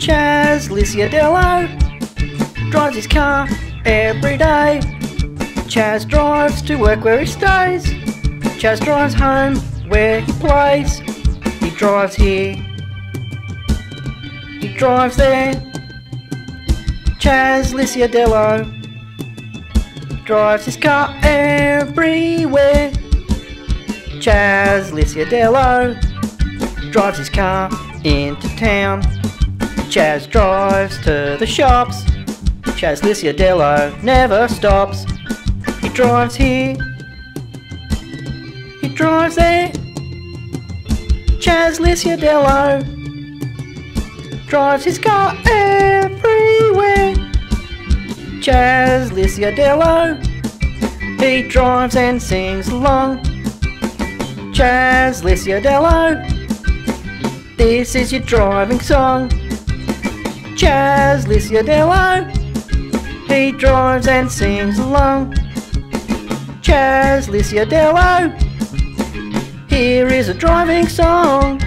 Chas Licciardello drives his car every day. Chas drives to work where he stays. Chas drives home where he plays. He drives here. He drives there. Chas Licciardello drives his car everywhere. Chas Licciardello drives his car into town. Chas drives to the shops. Chas Licciardello never stops. He drives here. He drives there. Chas Licciardello drives his car everywhere. Chas Licciardello, he drives and sings along. Chas Licciardello, this is your driving song. Chas Licciardello, he drives and sings along. Chas Licciardello, here is a driving song.